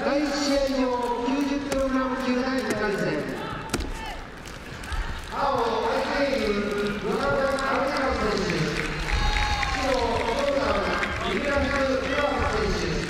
第1試合の 90kg 級第2戦青愛犬与那田春山選手白本山三浦光岩選手